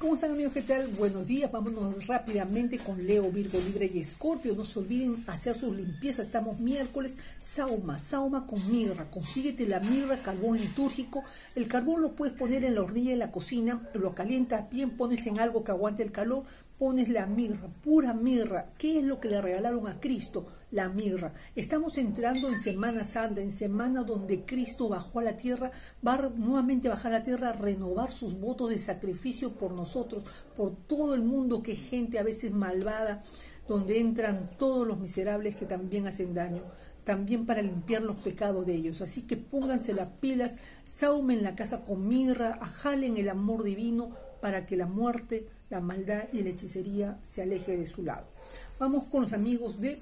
¿Cómo están amigos? ¿Qué tal? Buenos días. Vámonos rápidamente con Leo, Virgo, Libre y Escorpio. No se olviden hacer sus limpiezas. Estamos miércoles. Sauma, sauma con mirra. Consíguete la mirra, carbón litúrgico. El carbón lo puedes poner en la hornilla de la cocina. Lo calientas bien, pones en algo que aguante el calor pones la mirra, pura mirra. ¿Qué es lo que le regalaron a Cristo? La mirra. Estamos entrando en Semana Santa, en semana donde Cristo bajó a la tierra, va nuevamente a bajar a la tierra a renovar sus votos de sacrificio por nosotros, por todo el mundo que gente a veces malvada, donde entran todos los miserables que también hacen daño también para limpiar los pecados de ellos. Así que pónganse las pilas, saumen la casa con mirra, ajalen el amor divino para que la muerte la maldad y la hechicería se aleje de su lado. Vamos con los amigos de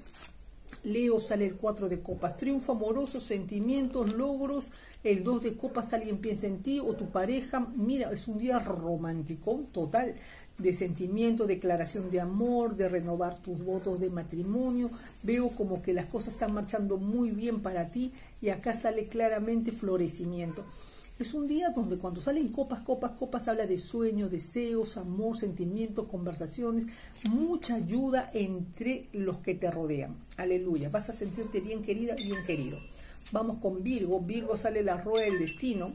Leo, sale el 4 de copas, triunfo amoroso, sentimientos, logros, el 2 de copas, alguien piensa en ti o tu pareja, mira, es un día romántico, total, de sentimiento, declaración de amor, de renovar tus votos de matrimonio, veo como que las cosas están marchando muy bien para ti y acá sale claramente florecimiento. Es un día donde cuando salen copas, copas, copas, habla de sueños, deseos, amor, sentimientos, conversaciones, mucha ayuda entre los que te rodean. Aleluya. Vas a sentirte bien querida, bien querido. Vamos con Virgo. Virgo sale la rueda del destino.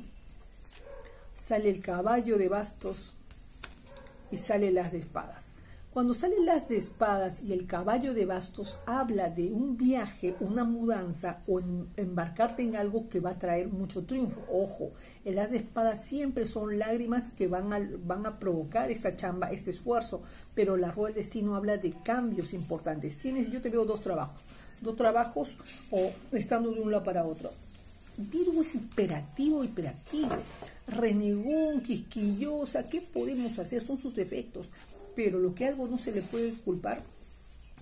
Sale el caballo de bastos y sale las de espadas. Cuando salen las de espadas y el caballo de bastos, habla de un viaje, una mudanza o embarcarte en algo que va a traer mucho triunfo. Ojo, el as de espadas siempre son lágrimas que van a, van a provocar esta chamba, este esfuerzo, pero la rueda del destino habla de cambios importantes. Tienes, yo te veo dos trabajos, dos trabajos o estando de un lado para otro. Virgo es imperativo, hiperactivo, renegón, quisquillosa. ¿Qué podemos hacer? Son sus defectos pero lo que algo no se le puede culpar,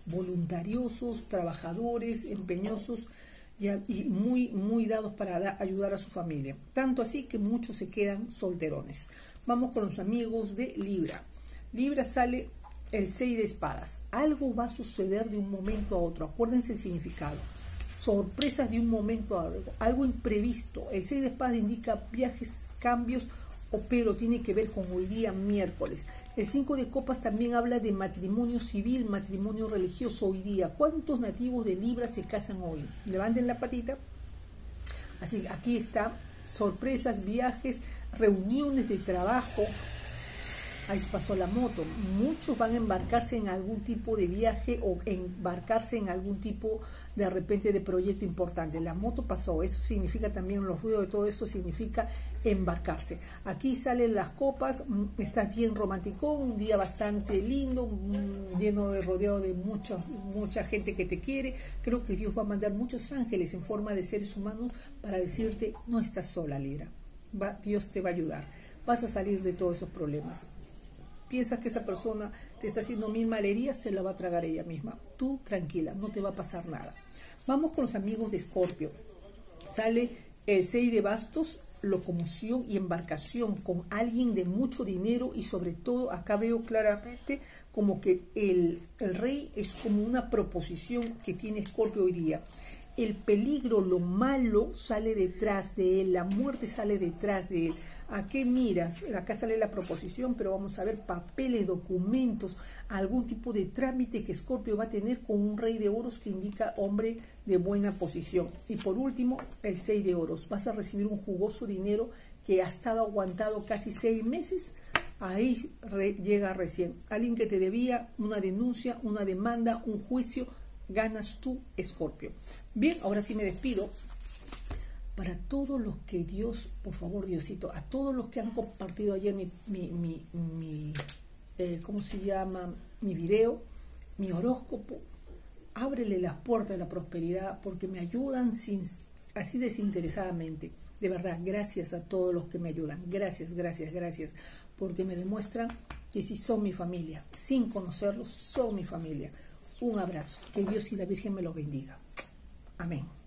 voluntariosos, trabajadores, empeñosos y, muy, muy dados para ayudar a su familia. Tanto así que muchos se quedan solterones. Vamos con los amigos de Libra. Libra sale el 6 de espadas. Algo va a suceder de un momento a otro. Acuérdense el significado. Sorpresas de un momento a otro. Algo imprevisto. El 6 de espadas indica viajes, cambios, pero tiene que ver con hoy día miércoles. El 5 de copas también habla de matrimonio civil, matrimonio religioso hoy día. ¿Cuántos nativos de Libra se casan hoy? Levanten la patita. Así, aquí está, sorpresas, viajes, reuniones de trabajo, pasó la moto. Muchos van a embarcarse en algún tipo de viaje o embarcarse en algún tipo de repente de proyecto importante. La moto pasó, eso significa también los ruidos de todo eso significa embarcarse. Aquí salen las copas, mm, estás bien romántico, un día bastante lindo, mm, lleno de rodeado de mucha, mucha gente que te quiere. Creo que Dios va a mandar muchos ángeles en forma de seres humanos para decirte, no estás sola, Lira. Dios te va a ayudar. Vas a salir de todos esos problemas piensas que esa persona te está haciendo mil malerías, se la va a tragar ella misma. Tú tranquila, no te va a pasar nada. Vamos con los amigos de Escorpio. Sale el 6 de bastos, locomoción y embarcación con alguien de mucho dinero y sobre todo acá veo claramente como que el, el rey es como una proposición que tiene Escorpio hoy día. El peligro, lo malo sale detrás de él, la muerte sale detrás de él ¿A qué miras? Acá sale la proposición, pero vamos a ver papeles, documentos, algún tipo de trámite que Scorpio va a tener con un rey de oros que indica hombre de buena posición. Y por último, el 6 de oros. Vas a recibir un jugoso dinero que ha estado aguantado casi seis meses. Ahí llega recién. Alguien que te debía una denuncia, una demanda, un juicio, ganas tú, Escorpio. Bien, ahora sí me despido para todos los que Dios, por favor Diosito, a todos los que han compartido ayer mi, mi, eh, ¿cómo se llama? Mi video, mi horóscopo, ábrele las puertas de la prosperidad porque me ayudan sin, así desinteresadamente. De verdad, gracias a todos los que me ayudan. Gracias, gracias, gracias. Porque me demuestran que si son mi familia, sin conocerlos, son mi familia. Un abrazo. Que Dios y la Virgen me los bendiga. Amén.